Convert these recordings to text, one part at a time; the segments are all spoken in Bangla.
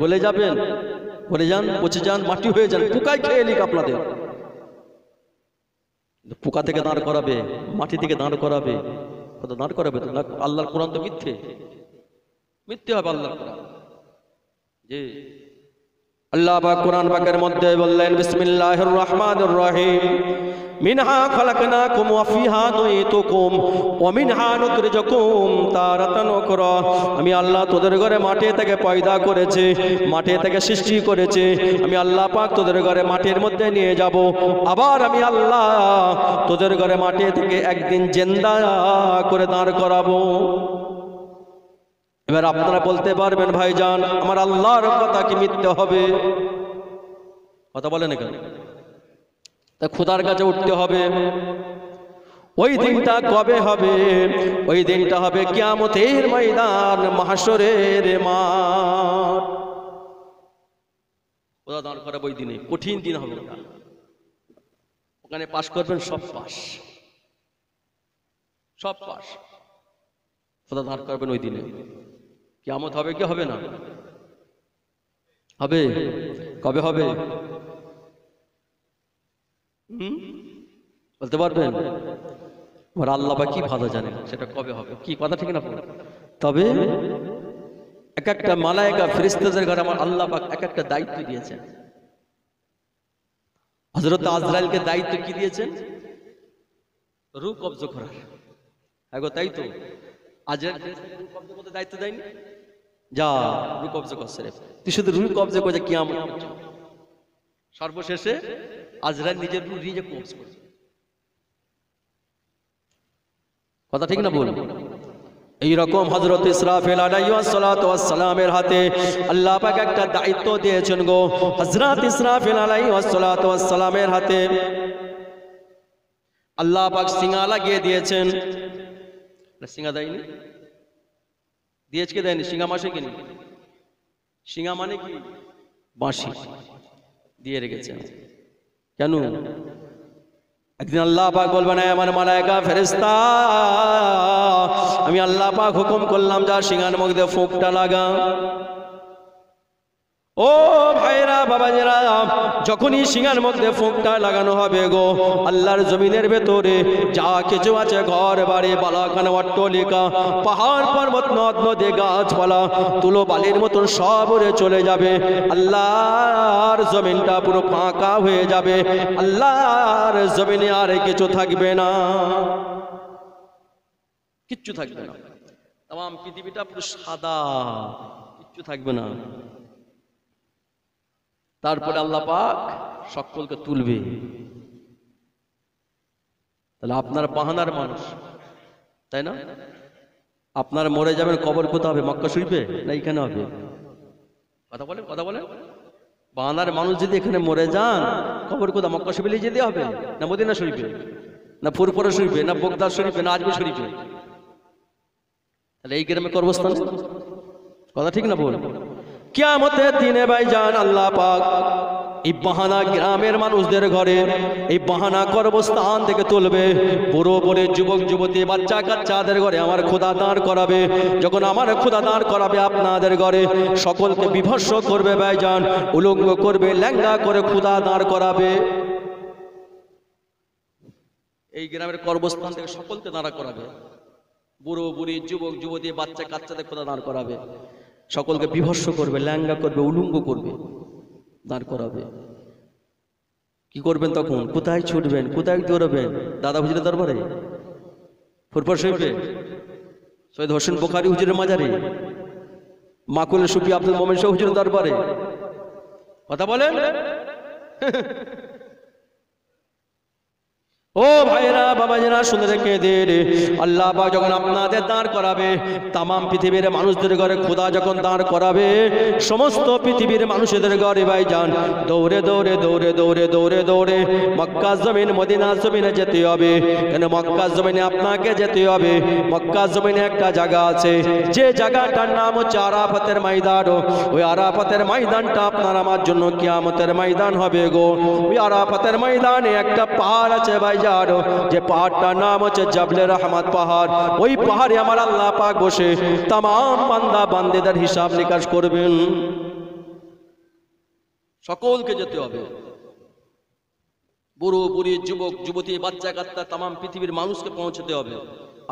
গলে যাবেন গলে যান পচে যান, মাটি হয়ে যান পোকায় খেয়ে নিক আপনাদের। পোকা থেকে দাঁড় করাবে, মাটি থেকে দাঁড় করাবে। কত দাঁড় করাবে তো? আল্লাহর কোরআন তো মিথ্যে। মিথ্যে হবে আল্লাহর কোরআন। জি। আল্লাহ পাক কোরআন পাকের মধ্যে বললেন, বিসমিল্লাহির রহমানির রহিম। মিনহা খালাকনাকুম ওয়া ফিহা নুইতুকুম, ওয়া মিনহা নুখরিজুকুম তারাতান আমি আল্লাহ তোদের ঘরে মাটি থেকে পয়দা করেছে, মাটি থেকে সৃষ্টি করেছে। আমি আল্লাহ পাক তোদের ঘরে মাটির মধ্যে নিয়ে যাব। আবার আমি আল্লাহ তোদের ঘরে মাটি থেকে একদিন জেন্দা করে দাঁড় করাবো। এবার আপনারা বলতে পারবেন, ভাইজান, আমার আল্লাহর কথা কি মিথ্যে হবে? কথা বলেন এখানে। তা খোদার কাছে উঠতে হবে। ওই দিনটা কবে হবে? ওই দিনটা হবে কিয়ামতের ময়দান মাহাসরের মাঠ। খোদা দাঁড় করাবে ওই দিনে, কঠিন দিন হবে ওটা। ওখানে পাশ করবেন, সব পাস সব পাস খোদা দাঁড় করবেন ওই দিনে। কেমত হবে কি হবে না? হবে। কবে হবে? বলতে পারবেন? আমার আল্লাহ বা কি ভালো জানেন? সেটা কবে হবে? কি কথা ঠিক না? তবে এক একটা মালায়কা ফেরিস্তাদের ঘরে আমার আল্লাহ পাক এক একটা দায়িত্ব দিয়েছেন। হজরত আজরাইলকে দায়িত্ব কি দিয়েছেন? রু কবজ করার। হ্যাঁ গো, তাই তো। আজরাইল দায়িত্ব দেয়নি? যা রু কবজ কর সেরে তুই শুধু কবজ করে কি আমার সর্বশেষে আজরাইল নিজের নিজে কবজ করছে কথা ঠিক না বল এইরকম হজরত ইসরাফিল আলাইসালামের হাতে আল্লাহ পাক একটা দায়িত্ব দিয়েছেন গো। হজরত ইসরাফিল আলাইসালামের হাতে আল্লাহ পাক সিঙ্গা লাগিয়ে দিয়েছেন। না সিঙ্গা দেয়নি। দিয়েছে দেয়নি? সিঙ্গা মাসে কিনি। সিঙ্গা মানে কি? বাঁশি। দিয়ে রেখেছেন কেন? একদিন আল্লাহ পাক বলবেন, "এ আমার মালায়কা ফেরেস্তা আমি আল্লাহ পাক হুকুম করলাম, যা সিঙ্গার মধ্যে ফোকটা লাগা ও ভাইরা, বাবাজেরা, যখনই সিঙ্গার মধ্যে ফুকটা লাগানো হবে গো, আল্লাহর জমিনের ভেতরে যা কিছু আছে, ঘর, বাড়ি, বালাখানা, অট্টলিকা, পাহাড়, পর্বত, নদ, নদী, গাছপালা, তুলো, বালির মতন সব উড়ে চলে যাবে। আল্লাহর জমিনটা পুরো ফাঁকা হয়ে যাবে। আল্লাহর জমিনে আর কিছু থাকবে না। কিচ্ছু থাকবে না। তাম, পৃথিবীটা পুরো সাদা। কিচ্ছু থাকবে না। তারপরে আল্লাহ পাক সকলকে তুলবে। তাহলে আপনার বাহানার মানুষ তাই না? আপনার মরে যাবেন কবর কোথা হবে? মক্কা শরীফে না এখানে হবে? কথা বলেন কথা বলেন। বাহানার মানুষ যদি এখানে মরে যান কবর কোথা মক্কা শরীফে যেতে হবে? না মদিনা শরীফে? না ফুরপুরা শরীফে? না বগদাদ শরীফে? না আজমির শরীফে? তাহলে এই গ্রামে কর্মস্থান কথা ঠিক না বল? কিয়ামতের দিনে ভাই যান আল্লাহ পাক এই বাহানা গ্রামের মানুষদের ঘরে, এই বাহানা কর্মস্থান থেকে তুলবে। পুরো পরে যুবক, যুবতী, বাচ্চা কাচ্চাদের ঘরে আমার খোদা দাঁড় করাবে। যখন আমার খোদা দাঁড় করাবে আপনাদের ঘরে, সকলকে বিভস্ম করবে ভাইজান, উলঙ্গ করবে ল্যাঙ্গা করে খোদা দাঁড় করাবে। এই গ্রামের কর্মস্থান থেকে সকলকে দাঁড়া করাবে। বুড়ো বুড়ি, যুবক, যুবতী, বাচ্চা কাচ্চাদের খোদা দাঁড় করাবে। সকলকে বিভস্ম করবে ল্যাঙ্গা করবে উলুঙ্গ করবে, দাঁড় করাবে। কি করবেন তখন? কোথায় ছুটবেন? কোথায় দৌড়াবেন? দাদা হুজুরের দরবারে? ফুরফর শরীফে? সৈয়দ হোসেন বোখারি হুজুরের মাজারে? মাকুল সুফি আব্দুল মোমেন শাহ হুজুরের দরবারে? কথা বলেন? ও ভাইরা বাবাজিরা, শুনে রেখে দিন। আল্লাহ পাক যখন আপনাদের দাঁড় করাবে, তামাম পৃথিবীর মানুষদের ঘরে খোদা যখন দাঁড় করাবে, সমস্ত পৃথিবীর মানুষদের ঘরে ভাই যান, দৌড়ে দৌড়ে দৌড়ে দৌড়ে দৌড়ে দৌড়ে মক্কা জমিন মদিনা জমিনে যেতে হবে। কেন মক্কা জমিনে আপনাকে যেতে হবে? মক্কা জমিনে একটা জায়গা আছে। যে জায়গাটার নাম হচ্ছে আরাফাতের ময়দান। ওই আরাফাতের ময়দানটা আপনার আমার জন্য কিয়ামতের ময়দান হবে গো। ওই আরাফাতের ময়দানে একটা পাহাড় আছে ভাই যারো যে পাহাড়টার নাম হচ্ছে জাবলে রহমত পাহাড় ওই পাহাড়ে আমার আল্লাহ পাক বসে তাম বান্দা বান্দেদার হিসাব নিকাশ করবেন সকলকে যেতে হবে। বুড়ো, বুড়ি, যুবক, যুবতী, বাচ্চা, কাচ্চা তাম পৃথিবীর মানুষকে পৌঁছতে হবে।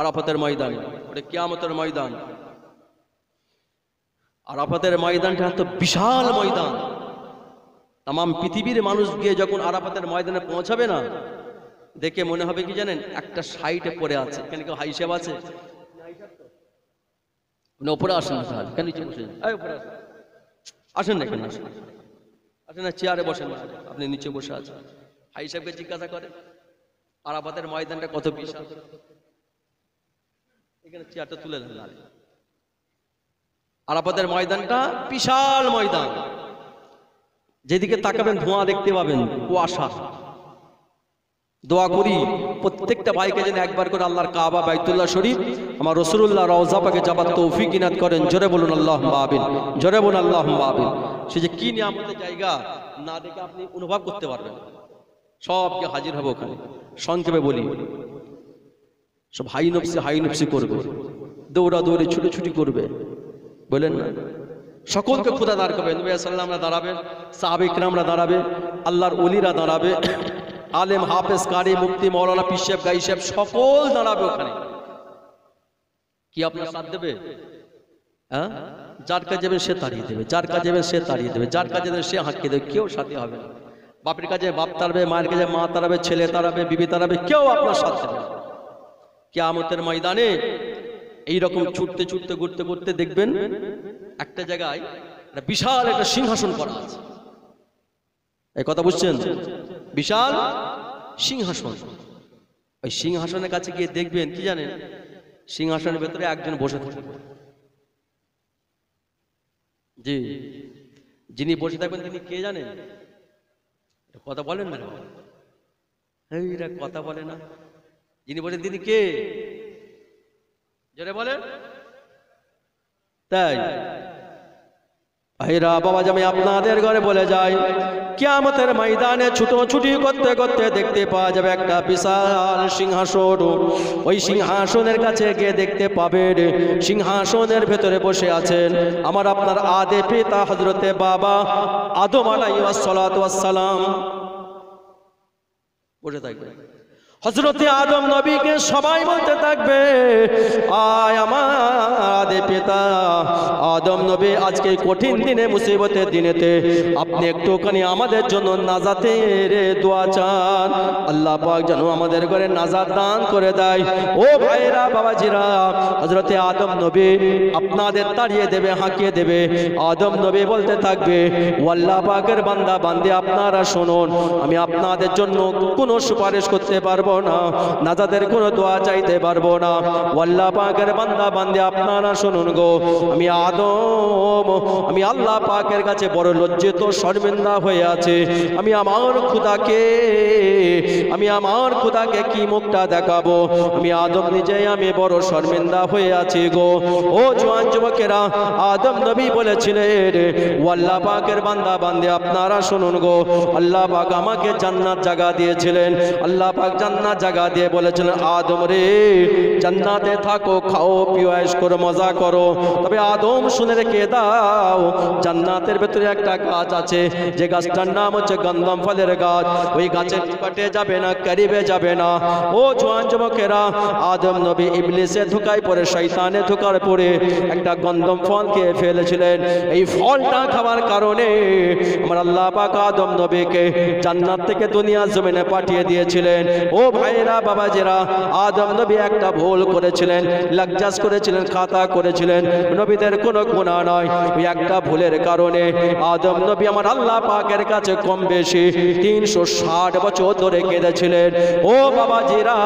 আরাফাতের ময়দান, ওটা কিয়ামতের ময়দান। আরাফাতের ময়দানটা এত বিশাল ময়দান। তাম পৃথিবীর মানুষ গিয়ে যখন আরাফাতের ময়দানে পৌঁছাবে না দেখে মনে হবে কি জানেন? একটা সাইটে পড়ে আছে। এখানে কেউ হাইসেব আছে? ওপরে আসেন তাহলে। কেন আসেন। না এখানে, আসেন। আসেন না, চেয়ারে বসেন আপনি নিচে বসে আছেন। হাই সাহেবকে জিজ্ঞাসা করে আরাফাতের ময়দানটা কত বিশাল? এখানে চেয়ারটা তুলে দেন লাল আরাফাতের ময়দানটা বিশাল ময়দান। যেদিকে তাকাবেন ধোঁয়া দেখতে পাবেন, কুয়াশা। দোয়া করি, প্রত্যেকটা ভাইকে যেন একবার করে আল্লাহর কাবা, বাইতুল্লাহ শরীফ, আমার রসুল্লাহ রওজা পাকে যাবার তৌফিক ইনাত করেন। জোরে বলুন আল্লাহ বাবিন জোরে বলুন আল্লাহ বাবিন সে যে কি নিয়ামতের জায়গা, না দেখে আপনি অনুভব করতে পারবেন। সবকে হাজির হবে ওখানে। সংক্ষেপে বলি, সব হাই নফসি হাই নফসি করবে। দৌড়া দৌড়ে ছুটোছুটি করবে। বলেন না? সকলকে খুদা দাঁড় করবে। নবী সাল্লামরা দাঁড়াবেন সাহাবিকরামরা দাঁড়াবে। আল্লাহর অলিরা দাঁড়াবে। আলেম, হাফেজ, কারি মুক্তি মৌলানা পিসেব গাইসেব সকল দাঁড়াবে ওখানে। কি আপনার সাথ দেবে? হ্যাঁ? যার কাছে যাবেন সে তাড়িয়ে দেবে, যার কাছে যাবেন সে তাড়িয়ে দেবে, যার কাছে যাবেন সে হাঁকিয়ে দেবে, কেউ সাথে হবে না। বাপের কাছে বাপ তাড়াবে, মায়ের কাছে মা তাড়াবে, ছেলে তাড়াবে, বিবি তাড়াবে, কেউ আপনার সাথ দেবে। কিয়ামতের ময়দানে এইরকম ছুটতে ছুটতে, ঘুরতে ঘুরতে দেখবেন একটা জায়গায় বিশাল একটা সিংহাসন করা আছে। এই কথা বুঝছেন? বিশাল সিংহাসন। ওই সিংহাসনের কাছে গিয়ে দেখবেন, কি জানেন? সিংহাসনের ভেতরে একজন বসে থাকবে জি। যিনি বসে থাকবেন, তিনি কে জানেন? কথা বলেন না। এইরা কথা বলে না। যিনি বলেন তিনি কে? জোরে বলেন। তাই। ভাইরা, বাবা আমি আপনাদের ঘরে বলে যাই, কিয়ামতের ময়দানে ছুটোছুটি করতে করতে দেখতে পাওয়া যাবে একটা বিশাল সিংহাসন। ওই সিংহাসনের কাছে গিয়ে দেখতে পাবেন, সিংহাসনের ভেতরে বসে আছেন আমার আপনার আদে পিতা হজরতে বাবা আদম ওয়াস সালাম। বসে থাকবে হজরতে আদম নবীকে সবাই বলতে থাকবে, আয় আমার পিতা, আদম নবী আজকে কঠিন দিনে, মুসিবতের দিনেতে আপনি একটুখানি আমাদের জন্য নাজাতের দোয়া চান। আল্লাহ পাক যেন আমাদের ঘরে নাজাত দান করে দেয়। ও ভাইরা, বাবাজিরা হজরতে আদম নবী আপনাদের তাড়িয়ে দেবে, হাঁকিয়ে দেবে। আদম নবী বলতে থাকবে ও আল্লাহ পাকের বান্দা, বান্দে আপনারা শুনুন, আমি আপনাদের জন্য কোনো সুপারিশ করতে পারব না। নাজাদের কোনো দোয়া চাইতে পারব না। ও আল্লাহ পাকের বান্দা বান্দে, আপনারা শুনুন গো। আমি আদম, আমি আল্লাহ পাকের কাছে বড় লজ্জিত, শর্মিন্দা হয়ে আছে। আমি আমার খুদাকে, আমি আমার খুদাকে কি মুখটা দেখাবো? আমি আদম নিজেই আমি বড় শর্মিন্দা হয়ে আছি গো। ও জোয়ান যুবকেরা, আদম নবী বলেছিলেন ও আল্লাহ পাকের বান্দা বান্দে, আপনারা শুনুন গো। আল্লাহ পাক আমাকে জান্নাত জায়গা দিয়েছিলেন। আল্লাহ পাক জান্নাত জায়গা দিয়ে বলেছিলেন আদম রে জান্নাতে থাকো খাও পিও আয়েশ করো মজা করো তবে আদম শুনে রেখে দাও জান্নাতের ভেতরে একটা গাছ আছে যে গাছটার নাম হচ্ছে গন্ধম ফলের গাছ ওই গাছের নিকটে যাবে না করিবে যাবে না ও জোয়ান যুবকেরা, আদম নবী ইবলিসে ধোকায় পড়ে, শয়তানে ধোকার পরে একটা গন্ধম ফল খেয়ে ফেলেছিলেন। এই ফলটা খাওয়ার কারণে আমার আল্লাহ পাক আদম নবীকে জান্নাত থেকে দুনিয়া জমিনে পাঠিয়ে দিয়েছিলেন। ও ভাইরা বাবাজিরা, আদম নবী একটা ভুল করেছিলেন লজ্জাস করেছিলেন খাতা করেছিলেন। নবীদের কোনো গুণা নয়, ওই একটা ভুলের কারণে। আদম নবী আমার আল্লাহ পাকের কাছে কম বেশি তিনশো ষাট বছর ধরে কেঁদেছিলেন। ও বাবাজিরা,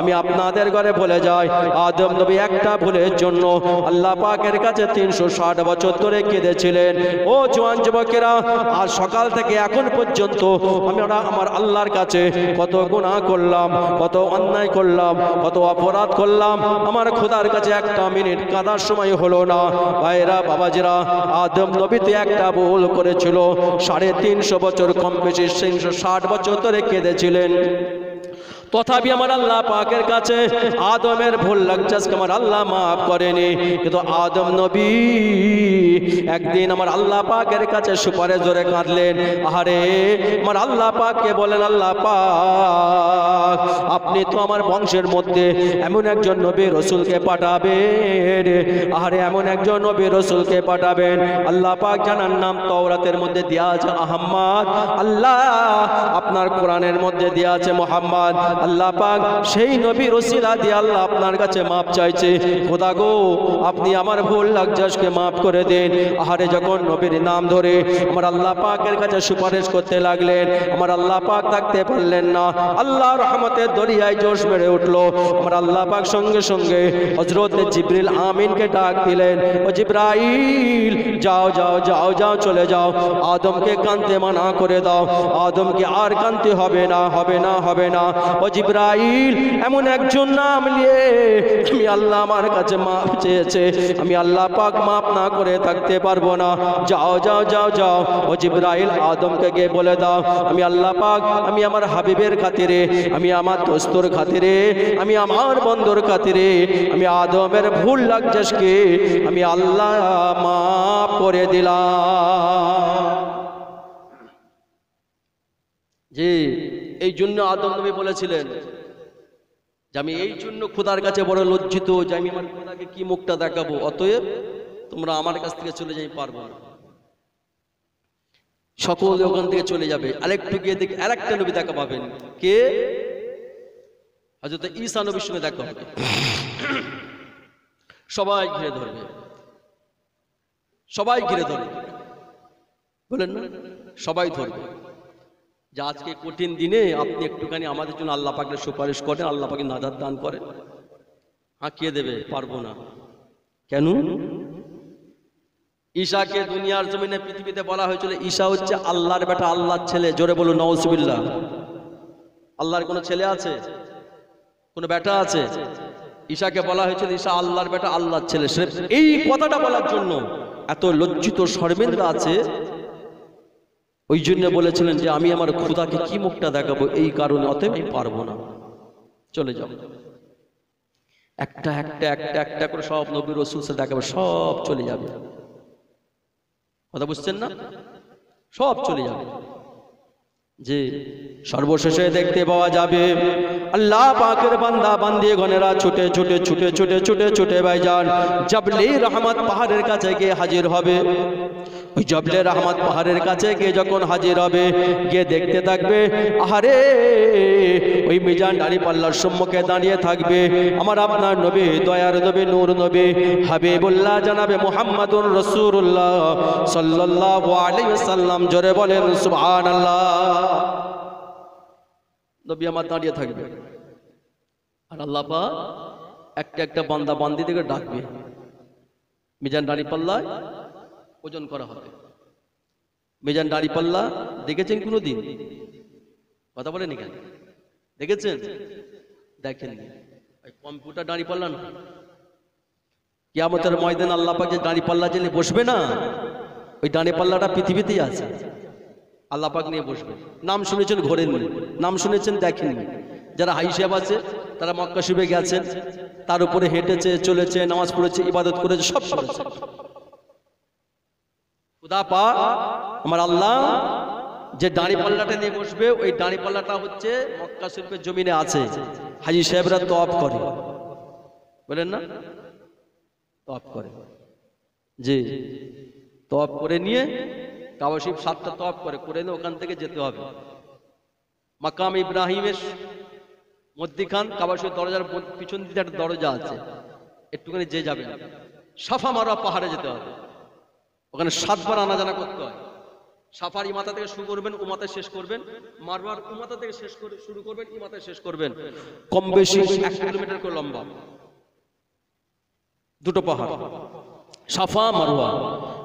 আমি আপনাদের ঘরে বলে যাই, আদম নবী একটা ভুলের জন্য আল্লাহ পাকের কাছে তিনশো ষাট বছর ধরে কেঁদেছিলেন। ও জোয়ান যুবকেরা আর সকাল থেকে এখন পর্যন্ত আমরা আমার আল্লাহর কাছে কত গুণা করলাম, কত অন্যায় করলাম, কত অপরাধ করলাম, আমার খোদার কাছে একটা মিনিট কাদার সময় হলো না। ভাইরা, বাবাজিরা, আদম নবীতে একটা ভুল করেছিল, সাড়ে তিনশো বছর কম বেশি, তিনশো ষাট বছর ধরে কেঁদেছিলেন। তথাপি আমার আল্লাহ পাকের কাছে আদমের ভুল লাগছে আমার আল্লাহ মাফ করেনি। কিন্তু আদম নবী একদিন আমার আল্লাহ পাকের কাছে সুপারে জোরে কাঁদলেন, আহারে, আমার আল্লাহ পাককে বলেন, আল্লাহ পাক, আপনি তো আমার বংশের মধ্যে এমন একজন নবী রসুলকে পাঠাবেন। আহারে, এমন একজন নবী রসুলকে পাঠাবেন। আল্লাহ পাক জানার নাম তওরাতের মধ্যে দেওয়া আছে আহম্মদ। আল্লাহ আপনার কোরআনের মধ্যে দেওয়া আছে মোহাম্মদ। আল্লাহ পাক সেই নবী রসিলা দিয়ে আল্লাহ আপনার কাছে মাপ চাইছে। খোদা গো, আপনি আমার ভুল লাগজাসকে মাফ করে দেন। আহারে যখন নবীর নাম ধরে আমার আল্লাহ পাকের কাছে সুপারিশ করতে লাগলেন, আমার আল্লাহ পাক থাকতে পারলেন না। আল্লাহ রহমতের দরিয়ায় জোশ মেরে উঠল। আমার আল্লাহ পাক সঙ্গে সঙ্গে হজরত জিব্রিল আমিনকে ডাক দিলেন, ও জিব্রাইল, যাও যাও যাও যাও, চলে যাও। আদমকে কানতে মানা করে দাও। আদমকে আর কানতে হবে না হবে না হবে না। ও জিব্রাইল, এমন একজন নাম নিয়ে আমি আল্লাহ আমার কাছে মাপ চেয়েছে। আমি আল্লাহ পাক মাপ না করে থাকতে পারব না। যাও যাও যাও যাও। ও জিব্রাইল আদমকে গিয়ে বলে দাও, আমি আল্লাহ পাক, আমি আমার হাবিবের খাতিরে, আমি আমার দোস্তর খাতিরে, আমি আমার বন্ধুর খাতিরে, আমি আদমের ভুল লাগজাসকে, আমি আল্লাহ মাপ করে দিলাম। জি, এই জন্য আদম নবী বলেছিলেন যে, আমি এই জন্য খোদার কাছে বড় লজ্জিত যে, আমি আমার খোদাকে কি মুখটা দেখাবো? অতএব তোমরা আমার কাছ থেকে চলে যাই, পারব সকল ওখান থেকে চলে যাবে। আরেকটু গিয়ে দেখে আরেকটা নবী দেখা পাবেন। কে? হয়তো ঈসা নবীর সঙ্গে দেখা হবে। সবাই ঘিরে ধরবে। সবাই ঘিরে ধরবে। বলেন না, সবাই ধরবে। যে আজকে কঠিন দিনে আপনি একটুখানি আমাদের জন্য আল্লাহ পাকে সুপারিশ করেন, আল্লাহ পাকে নাজার দান করেন। হাঁকিয়ে দেবে, পারব না। কেন? ঈশাকে দুনিয়ার জমিনে পৃথিবীতে বলা হয়েছিল ঈশা হচ্ছে আল্লাহর বেটা আল্লাহর ছেলে জোরে বলুন নওসবিল্লা আল্লাহর কোনো ছেলে আছে? কোনো বেটা আছে? ঈশাকে বলা হয়েছিল ঈশা আল্লাহর বেটা আল্লাহর ছেলে। এই কথাটা বলার জন্য এত লজ্জিত শর্মিন্দা আছে। ওই জন্য বলেছিলেন যে আমি আমার খুদাকে কি মুখটা দেখাবো? এই কারণে অতএব আমি পারব না। চলে যাও। একটা একটা একটা একটা করে সব নবী রসুল দেখাবে সব চলে যাবে। কথা বুঝছেন না? সব চলে যাবে। যে সর্বশেষে দেখতে পাওয়া যাবে আল্লাহ পাকের বান্দা বান্দিয়ে গনেরা ছুটে ছুটে ছুটে ছুটে ছুটে ছুটে ভাইজান জবলি রহমত পাহাড়ের কাছে গিয়ে হাজির হবে। ওই জবলে রহমত পাহাড়ের কাছে গিয়ে যখন হাজির হবে, গিয়ে দেখতে থাকবে, আহারে, ওই মিজান দাড়ি পাল্লার সম্মুখে দাঁড়িয়ে থাকবে। আমার আপনার নবী, দয়ার নবী, নূর নবী, হাবিবুল্লাহ জানাবে মোহাম্মদুর রসুল্লাহ সাল্লাল্লাহু আলাইহি সাল্লাম জোরে বলেন, সুবহানাল্লাহ। নবী আমার দাঁড়িয়ে থাকবে। আর আল্লাহ পাক একটা একটা বান্দা বান্দি থেকে ডাকবে। মিজান দাড়ি পাল্লায় ওজন করা হবে। মিজান দাড়ি পাল্লা দেখেছেন কোনো দিন কথা বলেনি কেন? দেখেছেন? দেখেন কম্পিউটার দাঁড়ি পাল্লা না কিয়ামতের ময়দান আল্লাহ পাক যে দাঁড়ি পাল্লা জেনে বসবে না, ওই দাঁড়ি পাল্লাটা পৃথিবীতেই আছে। আল্লাহ পাক নিয়ে বসবে। নাম শুনেছেন ঘোরেননি, নাম শুনেছেন দেখেননি। যারা হাই সাহেব আছে, তারা মক্কা শিবে গেছেন, তার উপরে হেঁটেছে, চলেছে, নামাজ পড়েছে, ইবাদত করেছে, সব করেছে। খুদা পা আমার আল্লাহ যে দাঁড়ি পাল্লাটা নিয়ে বসবে, ওই দাঁড়ি পাল্লাটা হচ্ছে মক্কা শরীফের জমিনে আছে। হাজি সাহেবরা তপ করে। বলেন না? তপ করে। জি। তপ করে নিয়ে কাবা সাতটা তপ করে করে নিয়ে ওখান থেকে যেতে হবে। মাকাম ইব্রাহিমের মধ্যিখান, কাবা দরজার পিছন দিকে একটা দরজা আছে। একটুখানি যে যাবে সাফা মারা পাহাড়ে যেতে হবে। ওখানে সাতবার আনা জানা করতে হয়। সাফার ইমাতা থেকে শুরু করবেন, উমাতে শেষ করবেন। মারবার উমাতা থেকে শেষ করে, শুরু করবেন ইমাতে শেষ করবেন। কম বেশি এক কিলোমিটার করে লম্বা। দুটো পাহাড়। সাফা মারোয়া।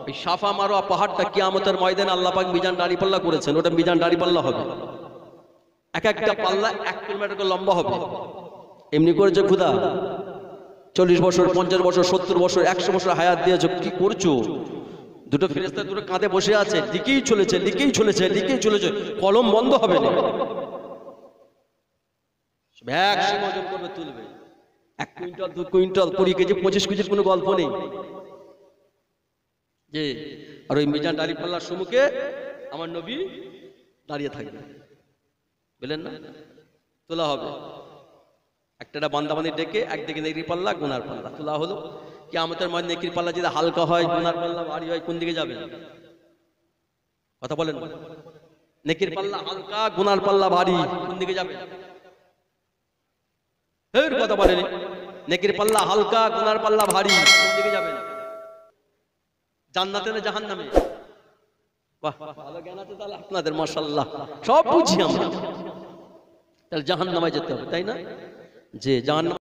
এই সাফা মারোয়া পাহাড়টা কিয়ামতের ময়দানে আল্লাহ পাক মিজান দাঁড়িপাল্লা করেছেন, ওটা মিজান দাঁড়িপাল্লা হবে। এক একটা পাল্লা এক কিলোমিটার করে লম্বা হবে। এমনি করেছে খুদা চল্লিশ বছর, পঞ্চাশ বছর, সত্তর বছর, একশো বছর হায়াত দিয়েছ, কি করছ? দুটো ফেরেস্তা দুটো কাঁধে বসে আছে, লিকেই চলেছে লিকেই চলেছে লিকেই চলেছে, কলম বন্ধ হবে না। ব্যাগ ওজন করবে, তুলবে। এক কুইন্টাল, দু কুইন্টাল, কুড়ি কেজি, পঁচিশ কেজির কোনো গল্প নেই। যে আর ওই মিজান দাড়ি পাল্লার সম্মুখে আমার নবী দাঁড়িয়ে থাকবে। বুঝলেন না? তোলা হবে। একটা বান্দাবান্দি ডেকে একদিকে নেকড়ি পাল্লা গুনার পাল্লা। তোলা হলো। কি আমাদের মধ্যে নেকির পাল্লা যদি হালকা হয়, গুনার পাল্লা ভারী হয়, কোন দিকে যাবে কথা বলেন। না। নেকির পাল্লা হালকা, গুনার পাল্লা ভারী, কোন দিকে যাবে এর কথা বলেনি। নেকির পাল্লা হালকা, গুনার পাল্লা ভারী, কোন দিকে যাবেন? জান্নাতে না জাহান্নামে? বাহ। ভালো জ্ঞান আছে তাহলে আপনাদের মাশাআল্লাহ। সব বুঝি আমরা। তাহলে জাহান্নামে যেতে হবে তাই না? যে জাহান্নাম